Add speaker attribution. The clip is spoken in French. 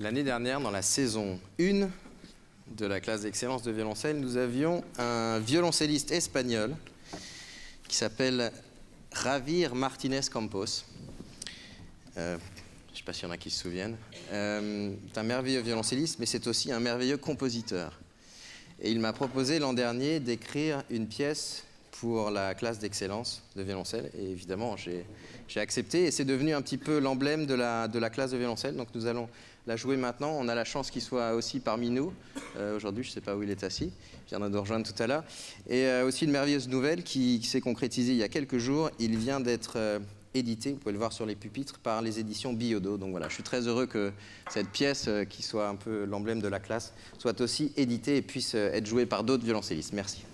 Speaker 1: L'année dernière, dans la saison 1 de la classe d'excellence de violoncelle, nous avions un violoncelliste espagnol qui s'appelle Ravir Martinez Campos. Euh, je ne sais pas s'il y en a qui se souviennent. Euh, c'est un merveilleux violoncelliste, mais c'est aussi un merveilleux compositeur. Et il m'a proposé l'an dernier d'écrire une pièce pour la classe d'excellence de violoncelle. Et évidemment, j'ai accepté. Et c'est devenu un petit peu l'emblème de la, classe de violoncelle. Donc nous allons la jouer maintenant. On a la chance qu'il soit aussi parmi nous. Euh, aujourd'hui, je ne sais pas où il est assis. Il vient de rejoindre tout à l'heure. Et euh, aussi une merveilleuse nouvelle qui, s'est concrétisée il y a quelques jours. Il vient d'être euh, édité, vous pouvez le voir sur les pupitres, par les éditions Biodo. Donc voilà, je suis très heureux que cette pièce, qui soit un peu l'emblème de la classe, soit aussi éditée et puisse être jouée par d'autres violoncellistes. Merci.